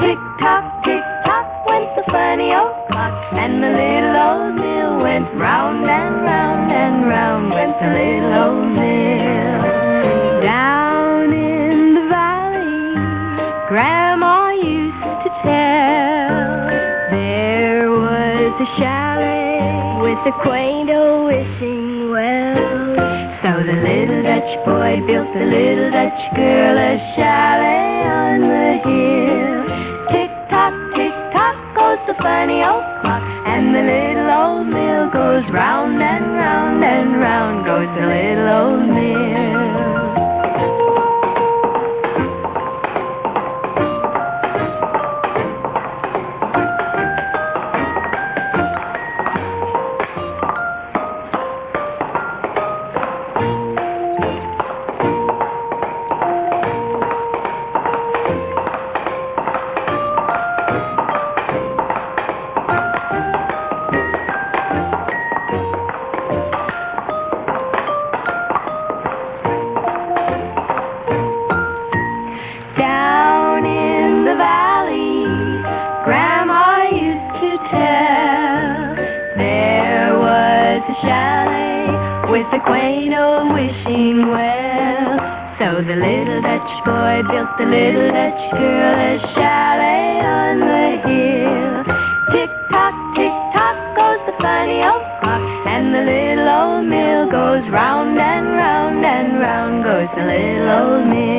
Tick tock, tick tock went the funny old clock, and the little old mill went round and round and round went the little old mill. Down in the valley, Grandma used to tell, there was a chalet with a quaint old wishing well. So the little Dutch boy built the little Dutch girl a goes round and round and round goes the Down in the valley, Grandma used to tell, there was a chalet with a quaint old wishing well. So the little Dutch boy built the little Dutch girl a chalet on the hill. Tick tock, tick tock goes the funny old clock, and the little old mill goes round and round and round goes the little old mill.